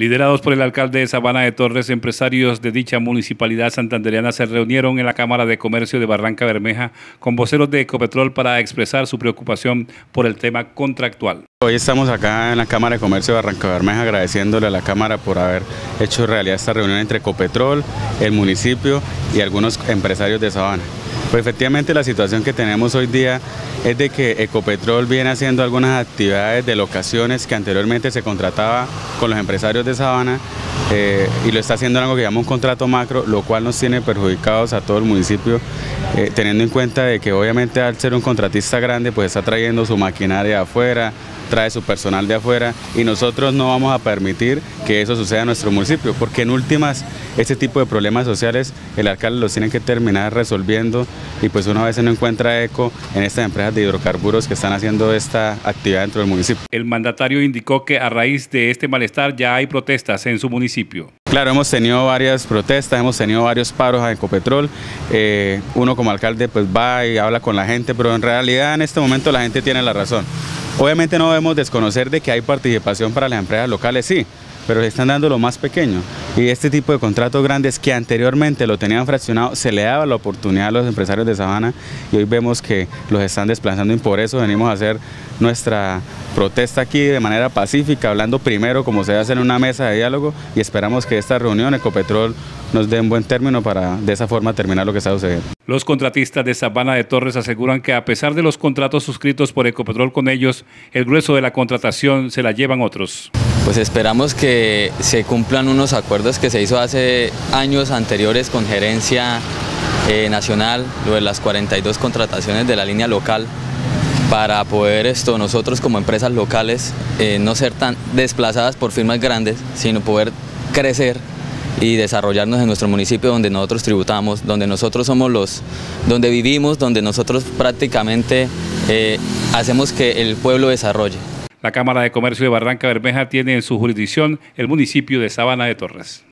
Liderados por el alcalde de Sabana de Torres, empresarios de dicha municipalidad santandereana se reunieron en la Cámara de Comercio de Barranca Bermeja con voceros de Ecopetrol para expresar su preocupación por el tema contractual. Hoy estamos acá en la Cámara de Comercio de Barranca Bermeja agradeciéndole a la Cámara por haber hecho realidad esta reunión entre Ecopetrol, el municipio y algunos empresarios de Sabana. Pues efectivamente la situación que tenemos hoy día es de que Ecopetrol viene haciendo algunas actividades de locaciones que anteriormente se contrataba con los empresarios de Sabana eh, y lo está haciendo en algo que llama un contrato macro, lo cual nos tiene perjudicados a todo el municipio, eh, teniendo en cuenta de que obviamente al ser un contratista grande pues está trayendo su maquinaria de afuera, trae su personal de afuera y nosotros no vamos a permitir que eso suceda en nuestro municipio, porque en últimas este tipo de problemas sociales el alcalde los tiene que terminar resolviendo y pues una vez no encuentra eco en estas empresas de hidrocarburos que están haciendo esta actividad dentro del municipio. El mandatario indicó que a raíz de este malestar ya hay protestas en su municipio. Claro, hemos tenido varias protestas, hemos tenido varios paros a Ecopetrol. Eh, uno como alcalde pues va y habla con la gente, pero en realidad en este momento la gente tiene la razón. Obviamente no debemos desconocer de que hay participación para las empresas locales, sí, pero se están dando lo más pequeño. Y este tipo de contratos grandes que anteriormente lo tenían fraccionado, se le daba la oportunidad a los empresarios de Sabana y hoy vemos que los están desplazando y por eso venimos a hacer nuestra protesta aquí de manera pacífica, hablando primero como se hace en una mesa de diálogo y esperamos que esta reunión Ecopetrol nos dé un buen término para de esa forma terminar lo que está sucediendo. Los contratistas de Sabana de Torres aseguran que a pesar de los contratos suscritos por Ecopetrol con ellos, el grueso de la contratación se la llevan otros. Pues esperamos que se cumplan unos acuerdos que se hizo hace años anteriores con gerencia eh, nacional, lo de las 42 contrataciones de la línea local, para poder esto nosotros como empresas locales eh, no ser tan desplazadas por firmas grandes, sino poder crecer y desarrollarnos en nuestro municipio donde nosotros tributamos, donde nosotros somos los, donde vivimos, donde nosotros prácticamente eh, hacemos que el pueblo desarrolle. La Cámara de Comercio de Barranca Bermeja tiene en su jurisdicción el municipio de Sabana de Torres.